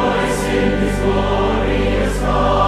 rejoice in his glorious God.